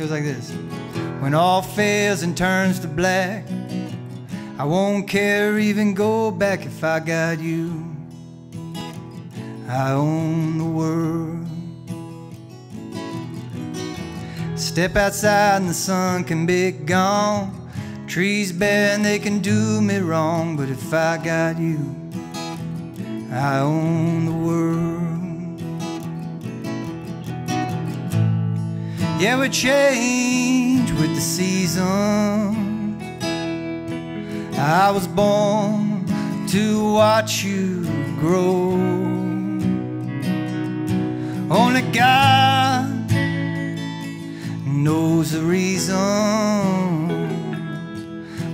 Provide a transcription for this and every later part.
goes like this. When all fails and turns to black, I won't care or even go back if I got you. I own the world. Step outside and the sun can be gone. Trees bare and they can do me wrong, but if I got you, I own the world. Yeah, we change with the seasons. I was born to watch you grow. Only God knows the reason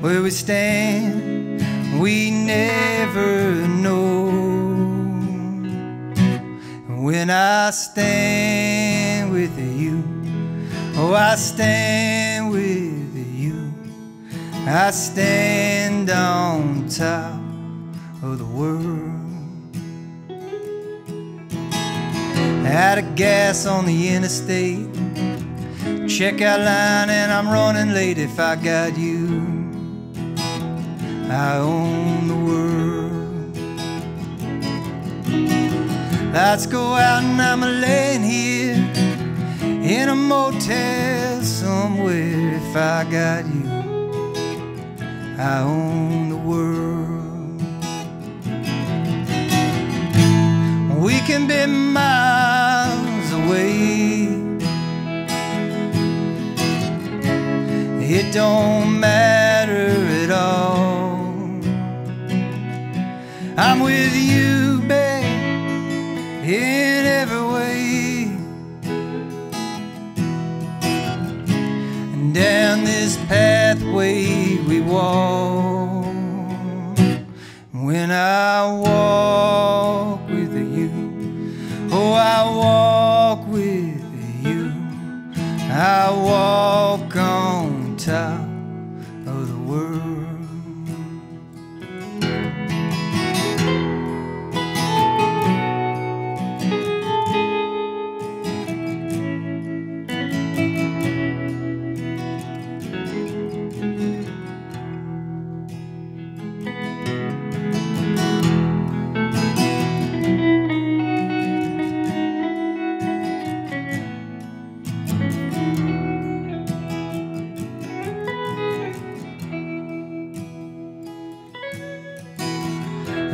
where we stand. We never know. When I stand with you, oh, I stand with you. I stand on top of the world. Out of gas on the interstate. Checkout line and I'm running late if I got you. I own the world. Lights go out and I'm laying here in a motel somewhere if I got you. I own the world. We can be miles away. It don't matter at all. I'm with you, babe, in every down this pathway we walk. When I walk with you, oh, I walk with you. I walk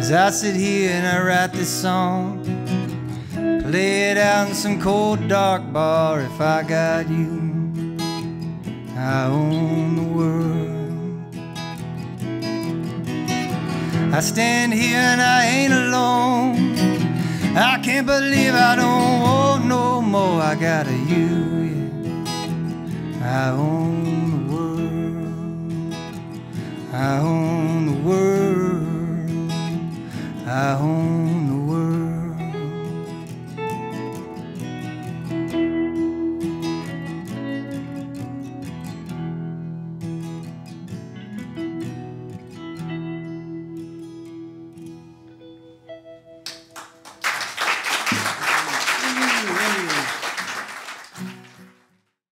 As I sit here and I write this song, play it out in some cold dark bar. If I got you, I own the world. I stand here and I ain't alone. I can't believe I don't want no more. I got a you, yeah. I own